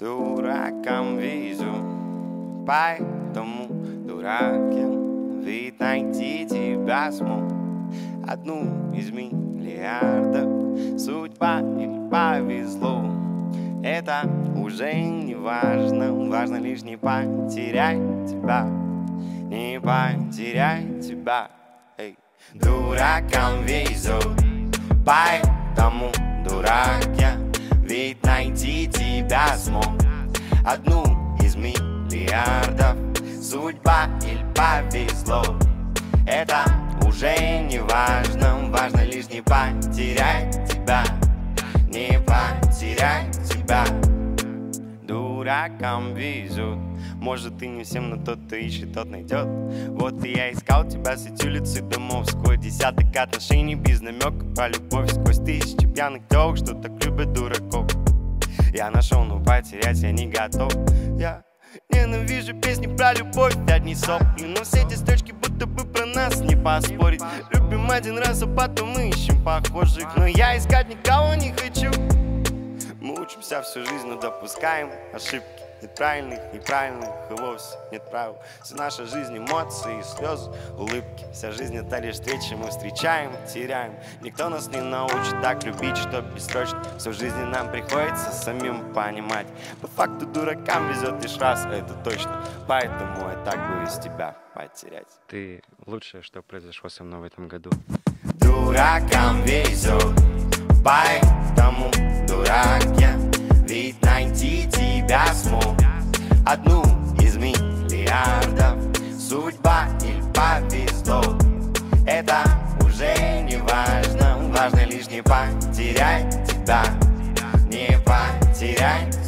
Дуракам везу, поэтому дурак я Ведь найти тебя смог. Одну из миллиардов Судьба или повезло. Это уже не важно. Важно лишь не потерять тебя. Не потерять тебя. Эй. Дуракам везет. Поэтому дурак я Ведь найти тебя смог Одну из миллиардов. Судьба или повезло Это уже не важно. Важно лишь не потерять тебя Не потерять тебя Дуракам везут. Может и не всем, но тот, кто ищет, тот найдет. Вот и я искал тебя среди улицы домов. Сквозь десяток отношений без намека Про любовь сквозь тысячи пьяных телок Что так любят дураков. Я нашел, но потерять я не готов. Я Ненавижу песни про любовь, одни сопли Но все эти строчки будто бы про нас не поспорить. Любим один раз, а потом мы ищем похожих. Но я искать никого не хочу учимся всю жизнь, но допускаем ошибки. Нет правильных, неправильных и вовсе нет правил. Вся наша жизнь эмоции, слезы, улыбки. Вся жизнь это лишь встречи, мы встречаем, теряем. Никто нас не научит так любить, что бессрочно Всю жизнь нам приходится самим понимать. По факту дуракам везет лишь раз, это точно. Поэтому я так боюсь тебя потерять. Ты лучшее, что произошло со мной в этом году. Дуракам везет, поэтому Одну из миллиардов. Судьба или повезло. Это уже не важно. Важно лишь не потерять тебя Не потерять